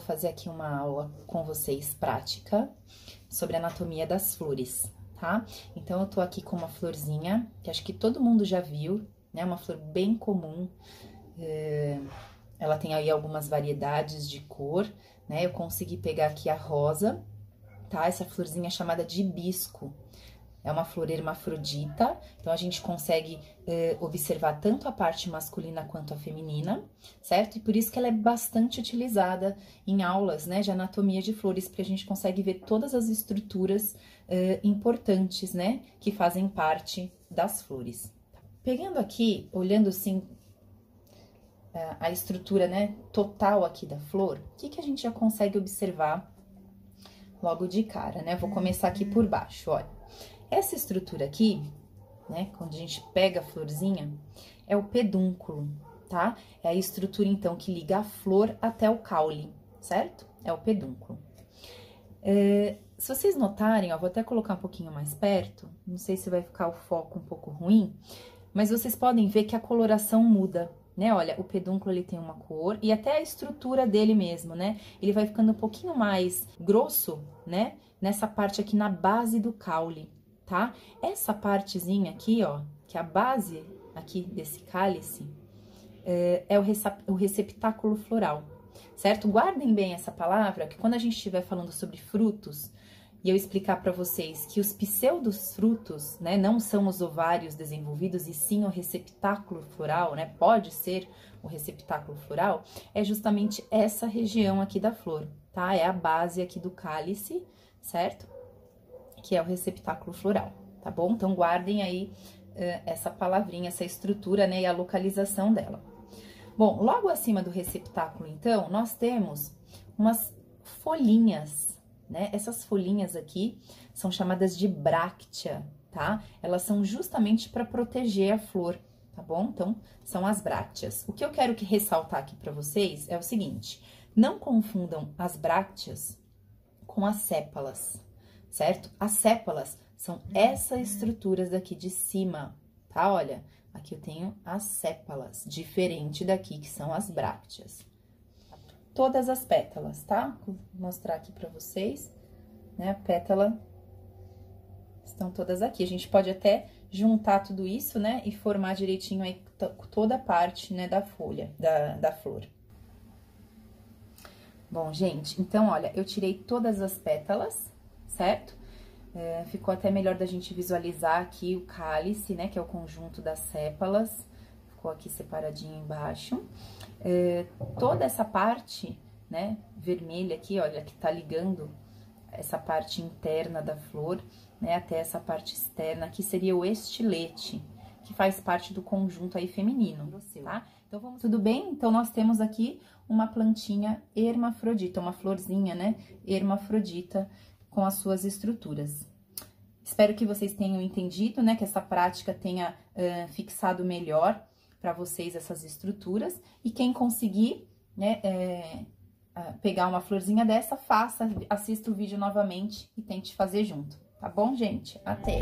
fazer aqui uma aula com vocês prática sobre anatomia das flores, tá? Então, eu tô aqui com uma florzinha, que acho que todo mundo já viu, né? Uma flor bem comum. É... Ela tem aí algumas variedades de cor, né? Eu consegui pegar aqui a rosa, tá? Essa florzinha é chamada de hibisco. É uma flor hermafrodita, então a gente consegue eh, observar tanto a parte masculina quanto a feminina, certo? E por isso que ela é bastante utilizada em aulas né, de anatomia de flores, porque a gente consegue ver todas as estruturas eh, importantes, né, que fazem parte das flores. Pegando aqui, olhando assim eh, a estrutura né, total aqui da flor, o que, que a gente já consegue observar logo de cara, né? Vou começar aqui por baixo, olha. Essa estrutura aqui, né, quando a gente pega a florzinha, é o pedúnculo, tá? É a estrutura, então, que liga a flor até o caule, certo? É o pedúnculo. É, se vocês notarem, ó, vou até colocar um pouquinho mais perto, não sei se vai ficar o foco um pouco ruim, mas vocês podem ver que a coloração muda, né? Olha, o pedúnculo ele tem uma cor e até a estrutura dele mesmo, né? Ele vai ficando um pouquinho mais grosso, né? Nessa parte aqui na base do caule, tá? Essa partezinha aqui, ó, que é a base aqui desse cálice, é, é o receptáculo floral, certo? Guardem bem essa palavra, que quando a gente estiver falando sobre frutos, e eu explicar para vocês que os pseudos frutos, né, não são os ovários desenvolvidos, e sim o receptáculo floral, né, pode ser o receptáculo floral, é justamente essa região aqui da flor, tá? É a base aqui do cálice, certo? Que é o receptáculo floral, tá bom? Então, guardem aí uh, essa palavrinha, essa estrutura, né, e a localização dela. Bom, logo acima do receptáculo, então, nós temos umas folhinhas, né? Essas folhinhas aqui são chamadas de bráctea, tá? Elas são justamente para proteger a flor, tá bom? Então, são as brácteas. O que eu quero que ressaltar aqui para vocês é o seguinte: não confundam as brácteas com as sépalas, certo? As sépalas são essas estruturas daqui de cima, tá? Olha, aqui eu tenho as sépalas, diferente daqui que são as brácteas. Todas as pétalas, tá? Vou mostrar aqui pra vocês, né? A pétala estão todas aqui. A gente pode até juntar tudo isso, né? E formar direitinho aí toda a parte, né, da folha, da, da flor. Bom, gente, então, olha, eu tirei todas as pétalas, certo? É, ficou até melhor da gente visualizar aqui o cálice, né, que é o conjunto das sépalas, ficou aqui separadinho embaixo. É, toda essa parte, né, vermelha aqui, olha, que tá ligando essa parte interna da flor, né, até essa parte externa, que seria o estilete, que faz parte do conjunto aí feminino, tá? Então, vamos... Tudo bem? Então, nós temos aqui uma plantinha hermafrodita, uma florzinha, né, hermafrodita, com as suas estruturas. Espero que vocês tenham entendido, né, que essa prática tenha uh, fixado melhor para vocês essas estruturas. E quem conseguir, né, é, pegar uma florzinha dessa, faça, assista o vídeo novamente e tente fazer junto. Tá bom, gente? Até!